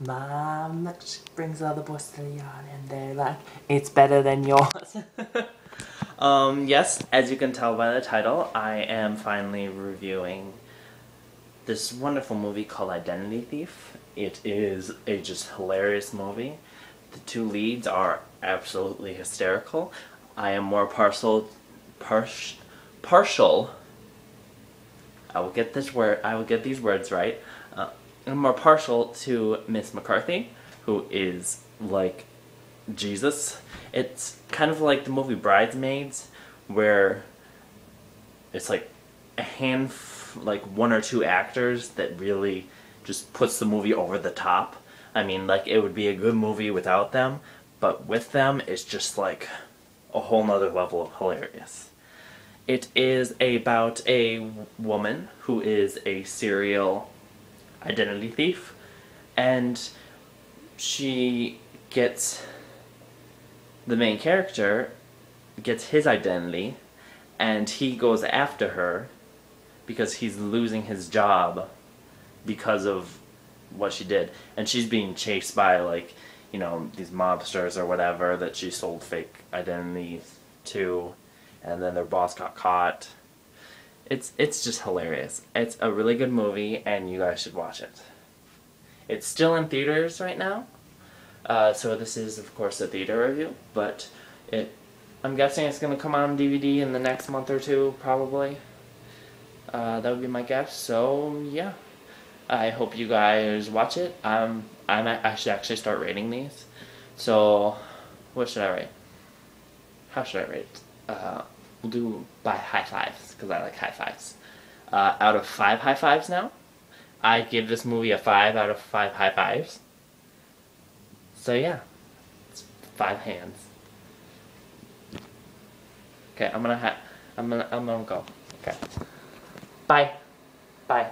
Mom she brings all the boys to the yard and they're like, it's better than yours. um, yes, as you can tell by the title, I am finally reviewing this wonderful movie called Identity Thief. It is a just hilarious movie. The two leads are absolutely hysterical. I am more partial, par- partial. I will get this word. I will get these words right. Uh, I'm more partial to Miss McCarthy, who is like Jesus. It's kind of like the movie Bridesmaids, where it's like a hand, like one or two actors that really just puts the movie over the top. I mean, like it would be a good movie without them, but with them, it's just like a whole nother level of hilarious. It is about a woman who is a serial identity thief, and she gets the main character gets his identity, and he goes after her because he's losing his job because of what she did, and she's being chased by like you know these mobsters or whatever that she sold fake identities to, and then their boss got caught. It's it's just hilarious. It's a really good movie, and you guys should watch it. It's still in theaters right now, uh, so this is of course a theater review, but it. I'm guessing it's gonna come on DVD in the next month or two, probably. Uh, that would be my guess. So yeah, I hope you guys watch it. I'm I'm I should actually start rating these. So, what should I rate? How should I rate? Uh, we'll do by high fives because I like high fives. Uh, out of five high fives now, I give this movie a five out of five high fives. So yeah, it's five hands. Okay, I'm gonna ha- I'm gonna I'm gonna go. Okay, Bye. bye.